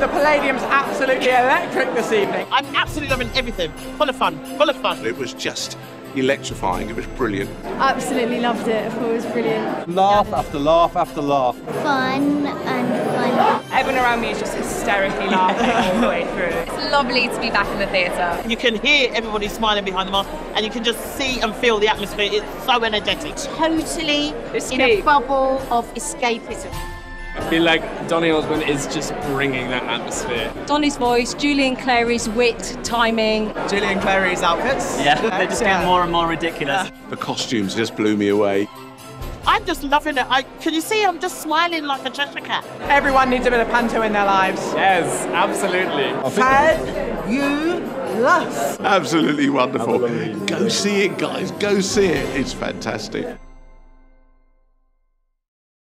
The Palladium's absolutely electric this evening. I'm absolutely loving everything. Full of fun. Full of fun. It was just electrifying. It was brilliant. Absolutely loved it. I thought it was brilliant. Laugh after laugh after laugh. Fun and fun. Everyone around me is just hysterically laughing all the way through. It's lovely to be back in the theatre. You can hear everybody smiling behind the mask, and you can just see and feel the atmosphere. It's so energetic. Totally Escape. in a bubble of escapism. I feel like Donny Osmond is just bringing that atmosphere. Donny's voice, Julian Clary's wit, timing. Julian Clary's outfits. Yeah, they're just getting more and more ridiculous. The costumes just blew me away. I'm just loving it. I can you see? I'm just smiling like a Cheshire cat. Everyone needs a bit of panto in their lives. Yes, absolutely. Fabulous. Absolutely wonderful. Go see it, guys. Go see it. It's fantastic.